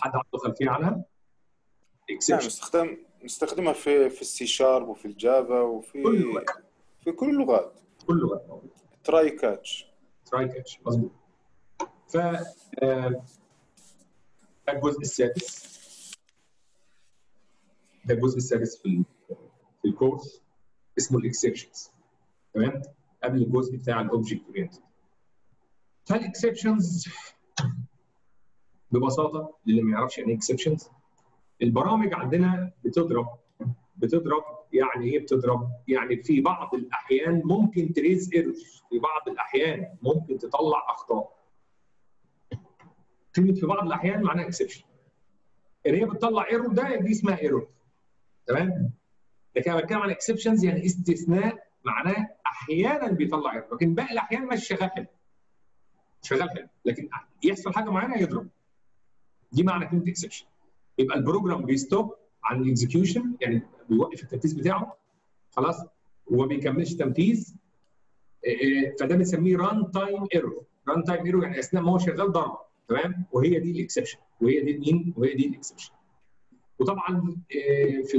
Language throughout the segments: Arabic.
حد عنده خلفية عنها؟ نعم نستخدم نستخدمها في في ال C Sharp وفي ال Java وفي كل في كل اللغات. كل اللغات try catch try catch مظبوط. ف آه، ده الجزء السادس. ده الجزء السادس في في ال course. اسمه ال exceptions تمام؟ قبل الجزء بتاع ال object oriented فال exceptions ببساطة للي ما يعرفش يعني exception ز البرامج عندنا بتضرب بتضرب يعني إيه بتضرب؟ يعني في بعض الأحيان ممكن ت raise error في بعض الأحيان ممكن تطلع أخطاء. كلمة في بعض الأحيان معناها exception ان هي بتطلع error ده دي اسمها error تمام؟ لكن أنا بتكلم عن exceptions يعني استثناء معناه أحيانا بيطلع error لكن باقي الأحيان مش شغال حلو. شغال حلو. لكن يحصل حاجة معينة يضرب. دي معنى كلمة exception يبقى ال program بي stop عن ال execution يعني بيوقف التنفيذ بتاعه خلاص وما بيكملش تنفيذ إيه، فده بنسميه run time error run time error يعني أثناء ما هو شغال ضرب تمام؟ وهي دي ال exception وهي دي مين وهي دي ال exception وطبعا إيه، في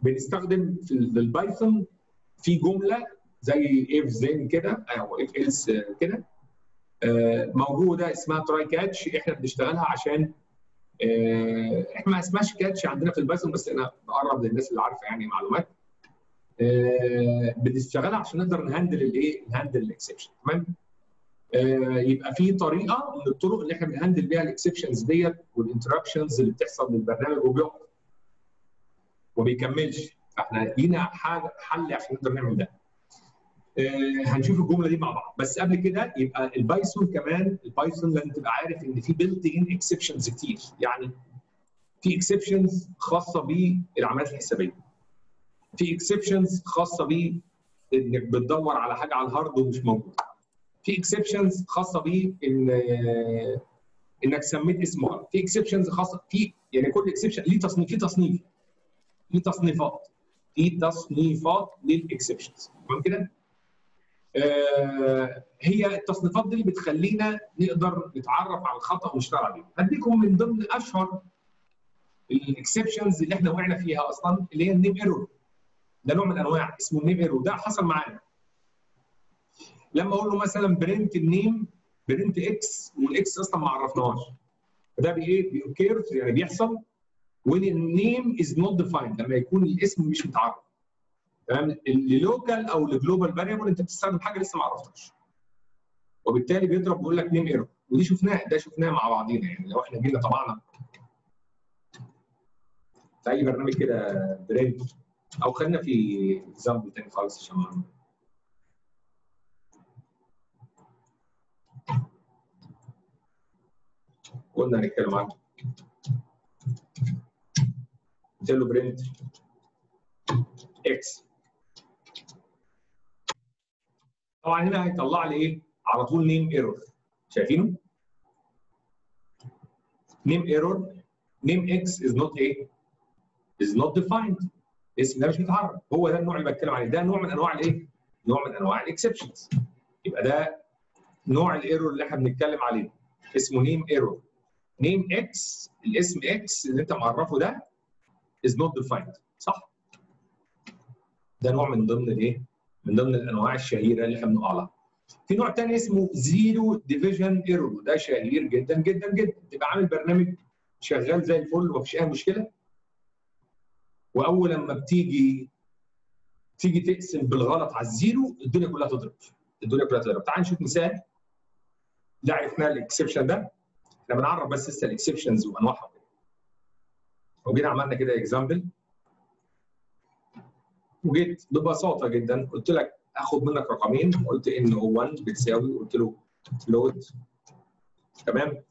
بنستخدم في ال- في ال Python في جملة زي if then كده أو if else كده. آه، موجودة اسمها try catch إحنا بنشتغلها عشان آه، إحنا ما اسمهاش catch عندنا في ال Python بس أنا بقرب للناس اللي عارفة يعني معلومات آه، بنشتغلها عشان نقدر نهندل الإيه؟ نهندل ال exception تمام؟ آه، يبقى في طريقة من الطرق اللي إحنا بنهندل بيها ال exceptions ديت وال interruptions اللي بتحصل للبرنامج وبيقف وما بيكملش فإحنا لينا حل عشان نقدر نعمل ده. آه، هنشوف الجملة دي مع بعض. بس قبل كده يبقى ال Python كمان ال Python لازم تبقى عارف إن في built in exceptions كتير. يعني في exceptions خاصة بالعمليات الحسابية. في exceptions خاصة ب انك بتدور على حاجة على ال hard ومش موجود في exceptions خاصة ب ان آه، إنك سميت اسم في exceptions خاصة في يعني كل exception ليه تصنيف في تصنيف. في تصنيفات. في تصنيفات لل exceptions تمام كده؟ آه، هي التصنيفات دي اللي بتخلينا نقدر نتعرف على الخطا ونشتغل عليه. هديكم من ضمن أشهر ال exceptions اللي إحنا وقعنا فيها أصلا اللي هي ال name error. ده نوع من أنواع اسمه ال name error ده حصل معانا. لما أقول له مثلا print ال name print X وال X أصلا ما عرفناهاش. فده بايه؟ بي occur يعني بيحصل when ال name is not defined لما يكون الاسم مش متعرف. تمام؟ ال local أو ال global variable انت بتستخدم حاجة لسه ما عرفتهاش. وبالتالي بيضرب بيقول لك name error. ودي شفناها ده شفناه مع بعضينا يعني. لو إحنا جينا طبعنا في أي برنامج كده print أو خلينا في example تاني خالص عشان ما قلنا هنتكلم عنه. قلت له print X طبعا هنا هيطلع لي إيه؟ على طول name error شايفينه؟ name error name X is not إيه؟ is not defined اسم ده مش متعرف هو ده النوع اللي بتكلم عليه ده نوع من أنواع الإيه؟ نوع من أنواع ال exceptions يبقى ده نوع ال error اللي إحنا بنتكلم عليه اسمه name error name X الاسم X اللي أنت معرفه ده is not defined صح؟ ده نوع من ضمن الإيه؟ من ضمن الأنواع الشهيرة اللي إحنا بنقع لها. في نوع تاني اسمه zero division error وده شهير جدا جدا جدا. تبقى عامل برنامج شغال زي الفل ومفيش أي مشكلة. وأول لما بتيجي تيجي تقسم بالغلط على ال zero الدنيا كلها تضرب. الدنيا كلها تضرب. تعال نشوف مثال. ده عرفنا ال exception ده. إحنا بنعرف بس لسه ال exceptions وانواعها وجينا عملنا كده example وجيت ببساطة جدا قلت لك آخد منك رقمين. قلت NO 1 بتساوي قلت له float تمام؟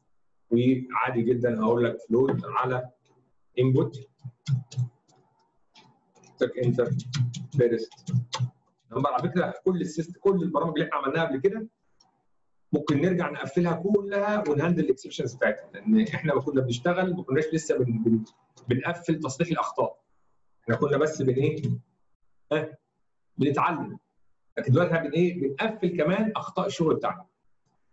وعادي جدا أقول لك float على input تك enter first number على فكرة كل ال syst كل البرامج اللي إحنا عملناها قبل كده ممكن نرجع نقفلها كلها ونهندل ال exceptions بتاعتها. لأن إحنا ما كنا بنشتغل ما كناش لسه بن بن بنقفل تصليح الأخطاء. إحنا كنا بس بن إيه؟ بنتعلم. لكن دلوقتي بن إيه؟ بنقفل كمان أخطاء الشغل بتاعنا.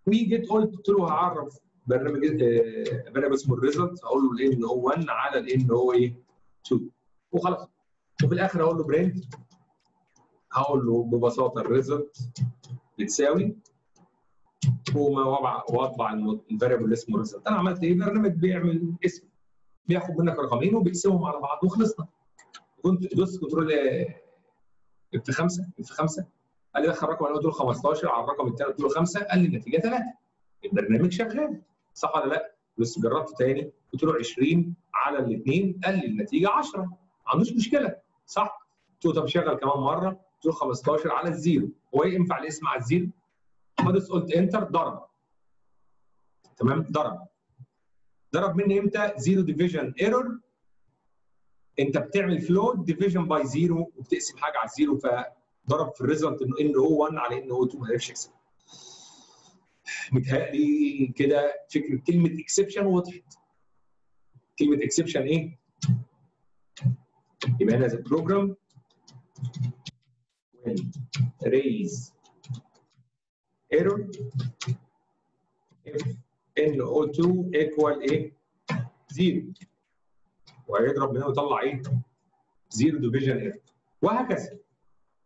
وجيت قلت قلت له هعرف برنامج آه، برنامج اسمه ال result هقول له ال NO 1 على ال NO إيه 2 وخلاص. وفي الآخر هقول له print هقول له ببساطة ال result بتساوي. وما واطبع ال variable اللي اسمه result أنا عملت إيه؟ برنامج بيعمل قسمة. بياخد منك رقمين وبيقسمهم على بعض. وخلصنا. كنت دوست control F 5 F 5 قال لي دخل الرقم الأول له 15 على الرقم قلت له 5 قال لي النتيجة 3 البرنامج شغال. صح ولا لا؟ بس جربت تاني. قلت له 20 على الاثنين قال لي النتيجة 10 ما عندوش مشكلة. صح؟ قلت له طب شغل كمان مرة. قلت له 15 على ال zero. هو إيه ينفع القسمة على ال zero؟ خلاص قلت enter ضرب. تمام؟ ضرب. ضرب مني إمتى؟ zero division error. انت بتعمل float division by zero وبتقسم حاجة على ال zero فضرب في ال result إنه NO 1 على NO 2 ما عرفش يقسم متهيألي كده فكرة كلمة exception وضحت كلمة exception إيه؟ يبقى هنا program will raise error if NO2 equal إيه؟ zero وهيضرب هنا ويطلع إيه؟ zero division error. وهكذا.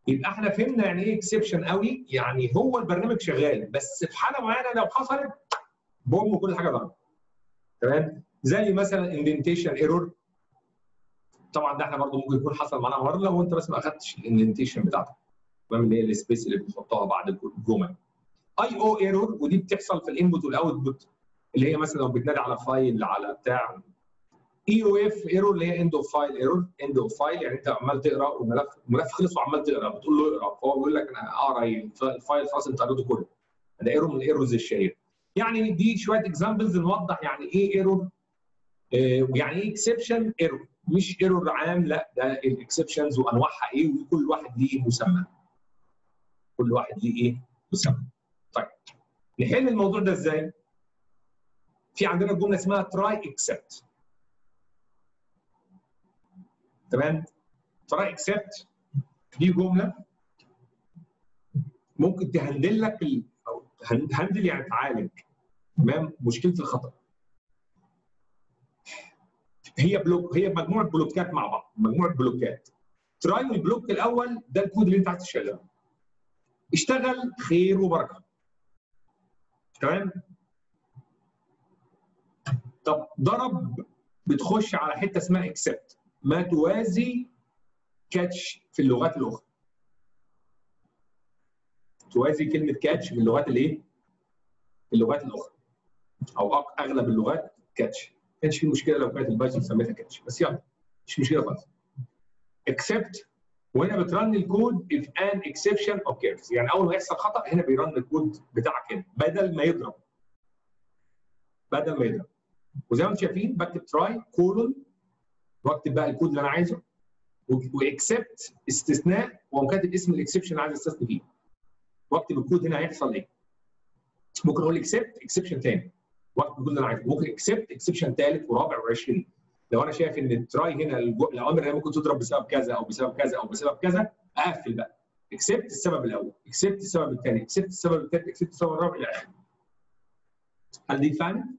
يبقى إحنا فهمنا يعني إيه exception قوي؟ يعني هو البرنامج شغال بس في حالة معينة لو حصلت بوم وكل حاجة ضرب تمام؟ زي مثلا indentation error طبعا ده إحنا برضه ممكن يكون حصل معانا مرة لو انت بس ما أخدتش ال indentation بتاعتك. تمام؟ اللي هي ال space اللي بتحطها بعد الجمل IO error ودي بتحصل في ال input وال output اللي هي مثلا لو بتنادي على file على بتاع EOF error اللي هي end of file error end of file يعني انت عمال تقرا والملف الملف خلص وعمال تقرا بتقول له اقرا. فهو بيقول لك أنا اقرا ال file خلاص انت قريته كله. ده error من ال errors الشهيره يعني دي شوية examples نوضح يعني إيه error ويعني إيه exception error مش error عام لا ده ال exceptions وأنواعها إيه وكل واحد ليه مسمى. كل واحد ليه إيه مسمى. طيب نحل الموضوع ده إزاي؟ في عندنا جملة اسمها try except تمام؟ try except دي جملة ممكن ت handle لك ال... أو handle يعني تعالج. تمام؟ مشكلة الخطأ. هي block هي مجموعة blockات مع بعض مجموعة blockات. try ال block الأول ده الكود اللي أنت عايز تشغله. اشتغل خير وبركة. تمام؟ طب ضرب بتخش على حتة اسمها except ما توازي catch في اللغات الأخرى. توازي كلمة catch في اللغات الإيه؟ في اللغات الأخرى. أو أغلب اللغات catch ما كانش في مشكلة لو كانت البايثون سميتها catch بس يلا مش مشكلة خالص. except وهنا بت run ال code if an exception occurs. يعني أول ما يحصل خطأ هنا بي run ال code بتاعك هنا بدل ما يضرب. بدل ما يضرب. وزي ما أنتم شايفين بكتب try colon واكتب بقى الكود اللي أنا عايزه و except استثناء وأقوم كاتب اسم ال exception اللي عايز استثني فيه. واكتب الكود هنا هيحصل إيه. ممكن أقول except exception ثاني واكتب الكود اللي أنا عايزه. ممكن except exception ثالث ورابع و20 لو أنا شايف إن ال try هنا الاوامر هنا ممكن تضرب بسبب كذا أو بسبب كذا أو بسبب كذا أقفل بقى. except السبب الأول except السبب الثاني except السبب الثالث except السبب الرابع إلى آخره. هل دي فاهم؟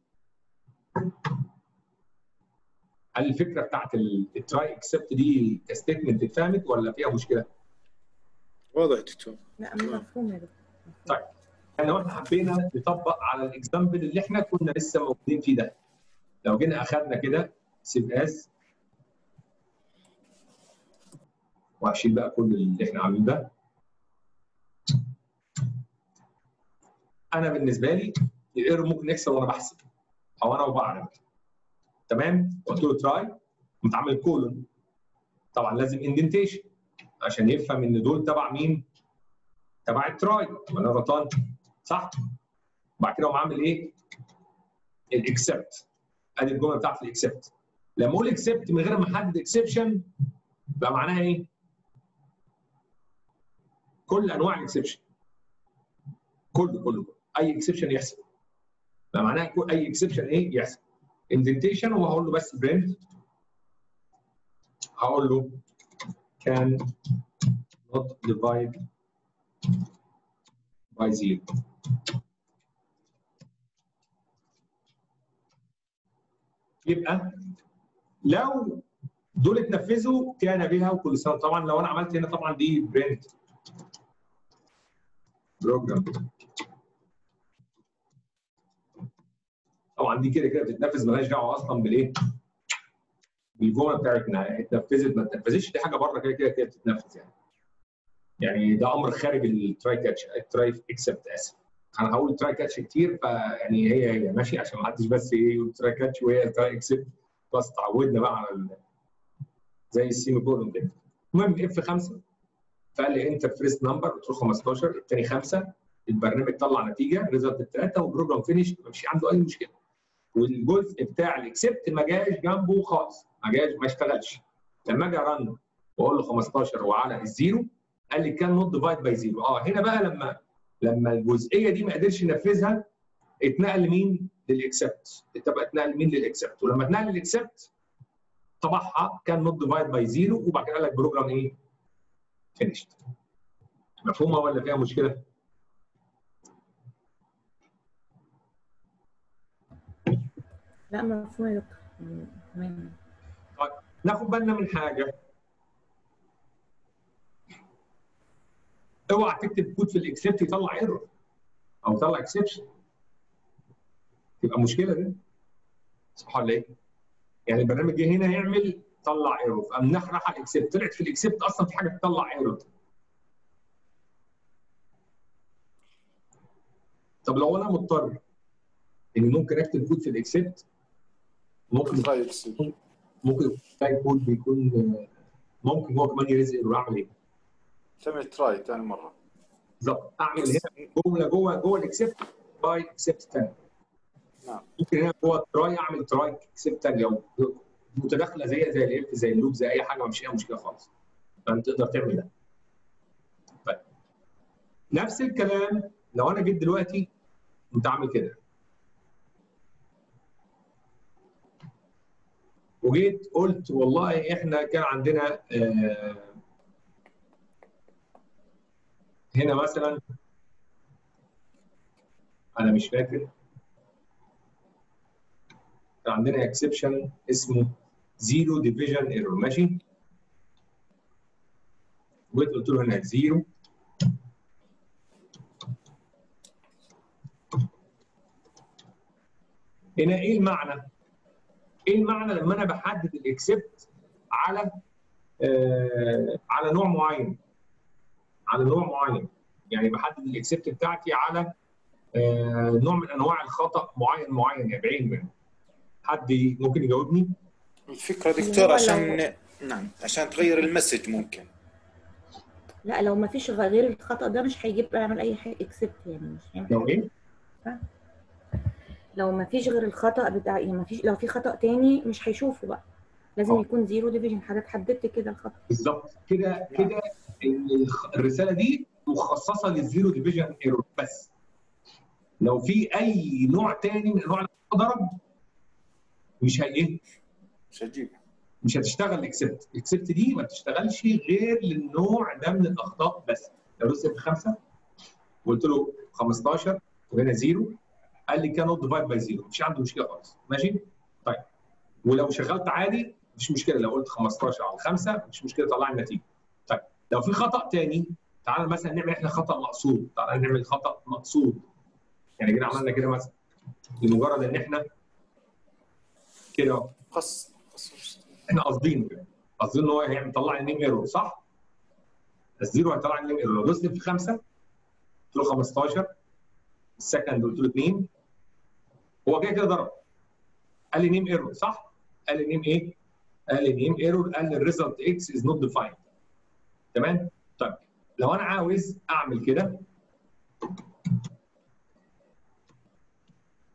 هل الفكرة بتاعت ال try except دي ك statement اتفهمت ولا فيها مشكلة؟ واضح دكتور. لا مفهوم يا دكتور. طيب لو إحنا حبينا نطبق على ال example اللي إحنا كنا لسه موجودين فيه ده. لو جينا اخذنا كده save as وهشيل بقى كل اللي إحنا عاملينه ده. أنا بالنسبة لي ال error ممكن يحصل وأنا بحسب. أو أنا وبعرض تمام؟ قلت له try متعمل colon طبعا لازم indentation عشان يفهم إن دول تبع مين؟ تبع ال try ولا غلطان؟ صح؟ بعد كده اقوم عامل إيه؟ ال except أدي الجملة بتاعت ال except لما أقول except من غير ما أحدد exception يبقى معناها إيه؟ كل أنواع ال exception كله كله أي exception يحصل. يبقى معناها أي exception إيه؟ يحصل. indentation وهقول له بس print هقول له can not divide by zero. يبقى لو دول اتنفذوا كان بها وكل سنة. طبعا لو أنا عملت هنا طبعا دي print program طبعا دي كده كده بتتنفذ مالهاش دعوة أصلا بالإيه؟ بالجملة بتاعت إنها اتنفذت ما اتنفذتش دي حاجة بره كده كده كده بتتنفذ يعني. يعني ده أمر خارج ال try catch ال try except اسف. أنا هقول try catch كتير فيعني هي هي ماشي عشان ما حدش بس إيه يقول try catch وهي try except بس تعودنا بقى على ال- زي ال semicolon كده. المهم F 5 فقال لي enter first number قلت له 15 الثاني 5 البرنامج طلع نتيجة result الثلاثه و program finish مش عنده أي مشكلة. والجزء بتاع ال except ما جاش جنبه خالص ما جاش ما اشتغلش لما أجي ا run واقول له 15 وعلى ال zero قال لي can not divide by zero آه هنا بقى لما لما الجزئية دي ما قدرش ينفذها اتنقل لمين؟ لل except تبقى اتنقل لمين؟ لل except ولما اتنقل لل except طبعها can not divide by zero وبعد كده قال لك program إيه؟ finished مفهومة ولا فيها مشكلة؟ لا مفهوم يا دكتور تمام ناخد بالنا من حاجة. اوعى تكتب كود في ال except يطلع error أو يطلع exception تبقى مشكلة دي. صح ولا إيه؟ يعني البرنامج جه هنا يعمل طلع error فقام راح على ال except طلعت في ال except أصلا في حاجة بتطلع error طب لو أنا مضطر إني ممكن أكتب كود في ال except ممكن try except ممكن تلاقي كود بيكون ممكن هو كمان ي raise error أعمل إيه؟ تعمل try ثاني مرة. بالظبط أعمل هنا جملة جوه جوه ال except try except ثاني نعم. ممكن هنا جوه try أعمل try except ثاني لو متداخلة زي زي ال if زي ال loop زي أي حاجة مش فيها مشكلة خالص. فأنت تقدر تعمل ده. طيب. نفس الكلام لو أنا جيت دلوقتي كنت عامل كده. وجيت قلت والله إحنا كان عندنا آه هنا مثلا أنا مش فاكر. كان عندنا exception اسمه zero division error ماشي؟ وجيت قلت له هنا zero هنا إيه المعنى؟ إيه المعنى لما أنا بحدد الاكسبت على آه على نوع معين على نوع معين يعني بحدد الاكسبت بتاعتي على آه نوع من انواع الخطأ معين معين يعني بعين منه حد ممكن يجاوبني؟ الفكرة دكتور عشان نعم عشان تغير المسج ممكن لا لو ما فيش غير الخطأ ده مش هيجيب يعمل أي حاجة اكسبت يعني مش هيعمل لو. إيه؟ لو ما فيش غير الخطأ بتاع يعني ما فيش لو في خطأ تاني مش هيشوفه بقى. لازم آه. يكون zero division حضرتك حددت كده الخطأ. بالظبط. كده كده الرسالة دي مخصصة لل zero division error بس. لو في أي نوع تاني من أنواع الخطأ ضرب مش هي إيه؟ مش هجيب مش هتشتغل ال except ال except دي ما بتشتغلش غير للنوع ده من الأخطاء بس. لو في خمسة وقلت له 15 وهنا zero قال لي كان نوت ديفايد باي زيرو مش عنده مشكلة خالص. ماشي؟ طيب. ولو شغلت عادي مش مشكلة. لو قلت 15 على 5 مش مشكلة طلع النتيجه طيب. لو في خطأ تاني تعالى مثلا نعمل إحنا خطأ مقصود. تعالى نعمل خطأ مقصود. يعني كده عملنا كده مثلا. لمجرد إن إحنا كده أهو. قص قص إحنا قاصدين. كده قاصدين إن هو هيعمل يطلع لي name error صح؟ ال zero هيطلع لي name error لو دوست في خمسة قلت له 15 ال second قلت له 2 هو كده كده ضرب قال لي name error صح؟ قال لي name إيه؟ قال لي name error قال لي ال result x is not defined تمام؟ طيب لو أنا عاوز أعمل كده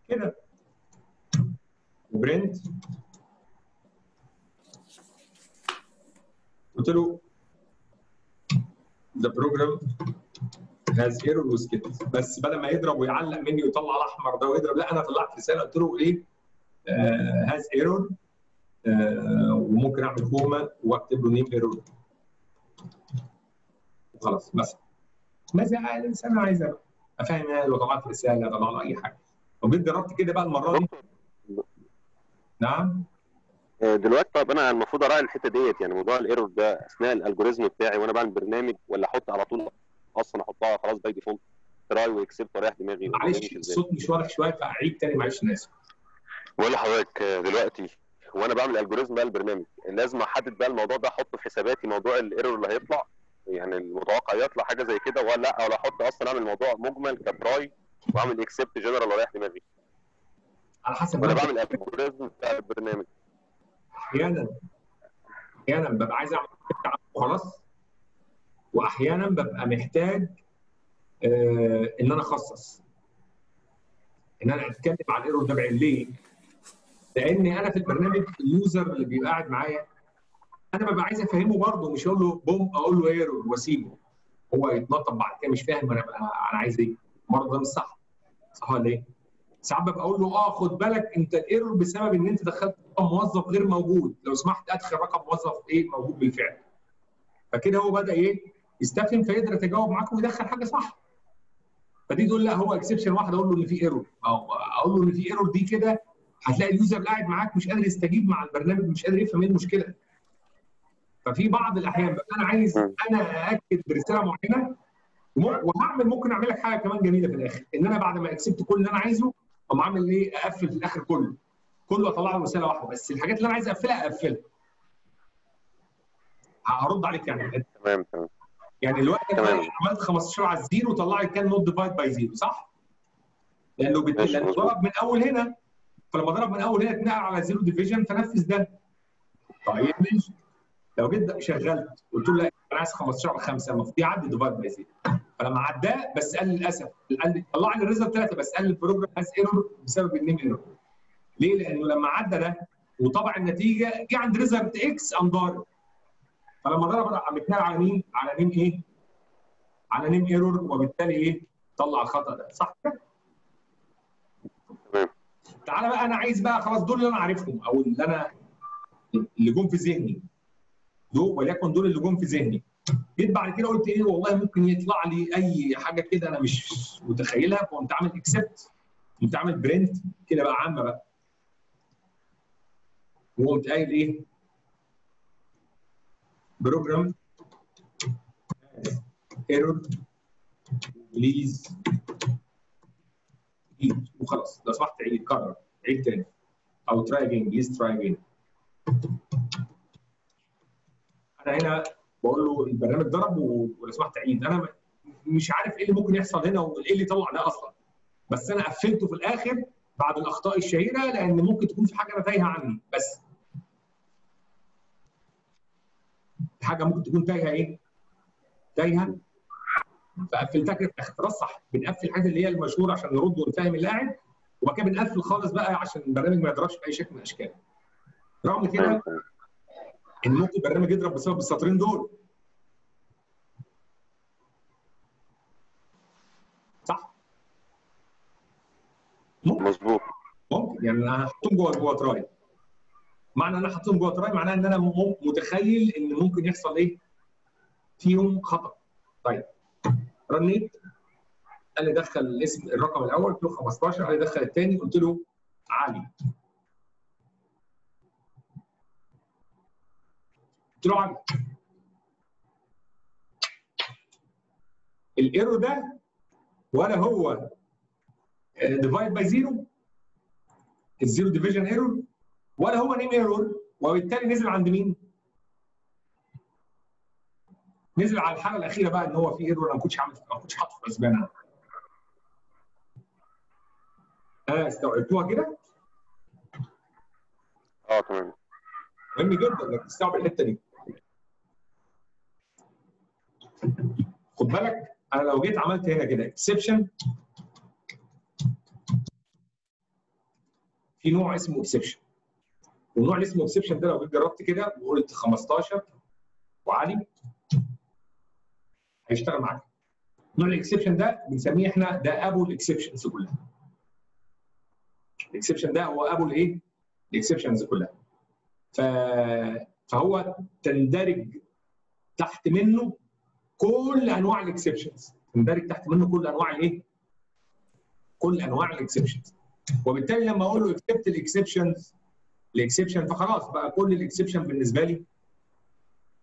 كده print قلت له the program بس بدل ما يضرب ويعلق مني ويطلع الأحمر ده ويضرب لا أنا طلعت رسالة قلت له إيه؟ has error وممكن أعمل comma وأكتب له name error وخلاص مثلا مثلا الإنسان عايز أفهم لو طلعت رسالة طلع له أي حاجة. لو جيت جربت كده بقى المرة دي؟ نعم. آه، دلوقتي طب أنا المفروض أراعي الحتة ديت يعني موضوع ال error ده أثناء ال algorithm بتاعي وأنا بعمل برنامج ولا أحط على طول أصلا احطها خلاص by default try و except واريح دماغي معلش الصوت مش واضح شوية فاعيد تاني معلش أنا آسف. بقول لحضرتك آه، دلوقتي وأنا بعمل algorithm بقى البرنامج لازم احدد بقى الموضوع ده احطه في حساباتي موضوع ال error اللي هيطلع يعني المتوقع يطلع حاجة زي كده ولا لأ ولا أحط أصلا اعمل الموضوع مجمل ك try واعمل except general واريح دماغي. على حسب وأنا ما بعمل algorithm بتاع البرنامج. أحيانا أحيانا ببقى عايز أعمل وخلاص واحيانا ببقى محتاج آه إن أنا أخصص. إن أنا أتكلم عن ال error ده ليه؟ لأني أنا في البرنامج ال user اللي بيبقى قاعد معايا أنا ببقى عايز أفهمه برضه مش أقول له بوم أقول له error وأسيبه. هو يتنطط بعد كده مش فاهم أنا أنا عايز إيه. برضه ده مش صح. صح ولا إيه؟ ساعات ببقى أقول له آه خد بالك أنت ال error بسبب إن أنت دخلت رقم موظف غير موجود. لو سمحت أدخل رقم موظف إيه موجود بالفعل. فكده هو بدأ إيه؟ يستفهم فيقدر يتجاوب معاك ويدخل حاجة صح. فدي تقول لا هو exception واحد أقول له إن في error أو أقول له إن في error دي كده هتلاقي ال user قاعد معاك مش قادر يستجيب مع البرنامج مش قادر يفهم إيه المشكلة. ففي بعض الأحيان بقى أنا عايز أنا أأكد برسالة معينة وهعمل ممكن أعمل لك حاجة كمان جميلة في الآخر. إن أنا بعد ما except كل اللي أنا عايزه أقوم عامل إيه؟ أقفل في الآخر كله. كله اطلع له رسالة واحدة بس. الحاجات اللي أنا عايز أقفلها أقفلها. هرد عليك يعني. تمام تمام. يعني تمام. أنا عملت 15 على ال zero طلع لي كان نوت ديفايد باي زيرو صح؟ لأنه بت... لأنه. ضرب من أول هنا فلما ضرب من أول هنا اتنقل على zero division فنفذ ده طيب ماشي لو جيت شغلت قلت له لا أنا عايز 15 على 5 المفروض يعدي divide by zero فلما عداه بس قال للأسف قال لي طلع لي ال result 3 بس قال ال program has error بسبب ال name error ليه؟ لأنه لما عدى ده وطبع النتيجة جه عند result x قام ضارب فلما ضرب اتنقل على مين؟ على name إيه؟ على name error وبالتالي إيه؟ طلع الخطأ ده صح كده؟ تمام. تعالى بقى أنا عايز بقى خلاص دول اللي أنا عارفهم أو اللي أنا اللي جم في ذهني دول وليكن دول اللي جم في ذهني جيت بعد كده قلت إيه والله ممكن يطلع لي أي حاجة كده أنا مش متخيلها فقمت عامل except قمت عامل print كده بقى عامة بقى وقمت قايل إيه program error please وخلاص لو سمحت عيد كرر عيد تاني. أو try again please try again أنا هنا بقول له البرنامج ضرب ولو سمحت عيد أنا مش عارف إيه اللي ممكن يحصل هنا وايه اللي طلع ده أصلا. بس أنا قفلته في الآخر بعد الأخطاء الشهيرة لأن ممكن تكون في حاجة أنا تايهة عني. بس حاجة ممكن تكون تايهة إيه؟ تايهة. فقفلتها كده خلاص صح بنقفل الحاجات اللي هي المشهورة عشان نرد ونفهم اللاعب وبعد كده بنقفل خالص بقى عشان البرنامج ما يضربش بأي شكل من الأشكال. رغم كده تمام. إن ممكن البرنامج يضرب بسبب السطرين دول. صح؟ ممكن. مظبوط. ممكن. يعني أنا هحطهم جوه جوه تراي. معنى إن أنا حاططهم جوه تراي معناه إن أنا متخيل إن ممكن يحصل إيه؟ فيهم خطأ. طيب. رنيت. قال لي دخل الاسم الرقم الأول قلت له 15 قال لي دخل الثاني قلت له علي قلت له علي الإيرور ده ولا هو divide by zero ال zero division error ولا هو name error وبالتالي نزل عند مين؟ نزل على الحاله الأخيرة بقى إن هو في error أنا ما كنتش عامل ما كنتش حاطه في حسبان أنا استوعبتوها كده؟ آه تمام. مهم جدا إنك تستوعب الحتة دي. خد بالك أنا لو جيت عملت هنا كده exception في نوع اسمه exception والنوع اللي اسمه exception ده لو جيت جربت كده وقلت 15 وعلي هيشتغل معاك. نوع ال exception ده بنسميه إحنا ده ابو ال exceptions كلها. ال exception ده هو ابو الايه؟ ال exceptions كلها. ف... فهو تندرج تحت منه كل انواع ال exceptions تندرج تحت منه كل انواع الايه؟ كل انواع ال exceptions وبالتالي لما أقول له except ال exceptions ال exception فخلاص بقى كل ال exception بالنسبة لي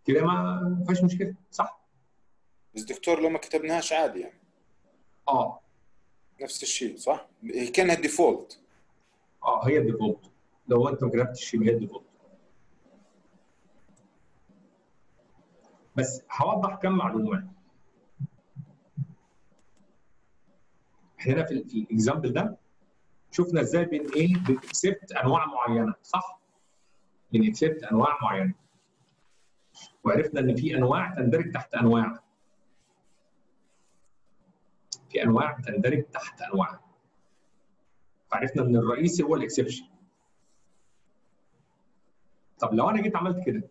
كده ما فيهاش مشكلة صح؟ بس دكتور لو ما كتبناهاش عادي يعني. آه. نفس الشيء صح؟ هي كأنها default آه هي ال default لو أنت ما كتبتش يبقى هي ال default بس هوضح كم معلومة. إحنا هنا في ال example ده شفنا إزاي بين إيه بن except انواع معينة صح؟ بن except انواع معينة. وعرفنا ان في انواع تندرج تحت انواع. في انواع تندرج تحت انواع. فعرفنا ان الرئيسي هو ال exception طب لو أنا جيت عملت كده.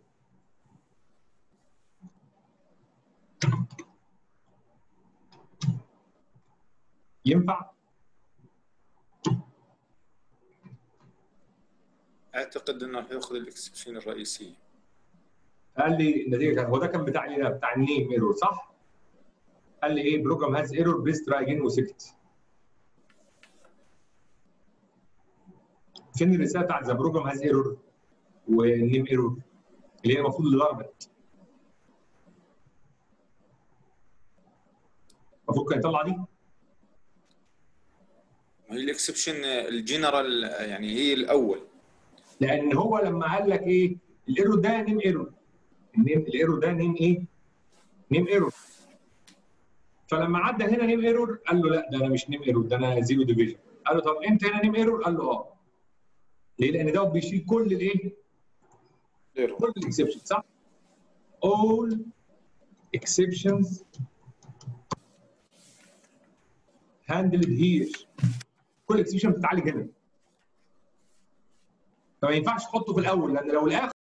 ينفع؟ أعتقد إنه هياخذ ال exception الرئيسيه قال لي النتيجه هو ده كان بتاع إيه؟ بتاع ال name error صح؟ قال لي إيه؟ program has error please try again وسكت فين الرساله بتاعت the program has error وال name error؟ اللي هي المفروض اللي ضربت المفروض كان يطلع دي هي ال exception ال general يعني هي الأول. لأن هو لما قال لك إيه ال error ده name error ال name ال error ده name إيه؟ name error فلما عدى هنا name error قال له لا ده أنا مش name error ده أنا zero division. قال له طب انت هنا name error قال له آه. ليه؟ لأن ده بيشيل كل الإيه؟ كل ال exception صح؟ All exceptions handled here. كل exception بتتعالج هنا. فما ينفعش تحطه في الأول لأن لو الآخر